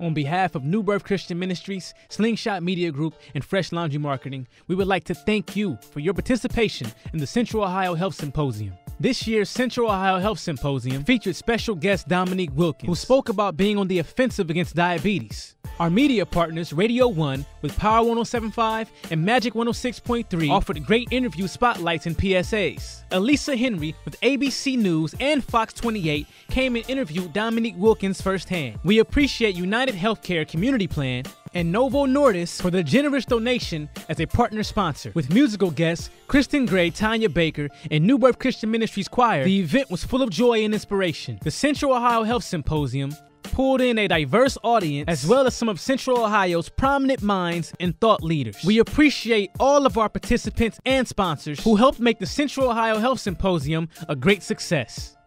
On behalf of New Birth Christian Ministries, Slingshot Media Group, and Fresh Laundry Marketing, we would like to thank you for your participation in the Central Ohio Health Symposium. This year's Central Ohio Health Symposium featured special guest Dominique Wilkins, who spoke about being on the offensive against diabetes. Our media partners, Radio 1 with Power 1075 and Magic 106.3, offered great interview spotlights and PSAs. Elisa Henry with ABC News and Fox 28 came and interviewed Dominique Wilkins firsthand. We appreciate United Healthcare Community Plan and Novo Nordisk for their generous donation as a partner sponsor. With musical guests Kristen Gray, Tanya Baker, and New Birth Christian Ministries Choir, the event was full of joy and inspiration. The Central Ohio Health Symposium pulled in a diverse audience as well as some of Central Ohio's prominent minds and thought leaders. We appreciate all of our participants and sponsors who helped make the Central Ohio Health Symposium a great success.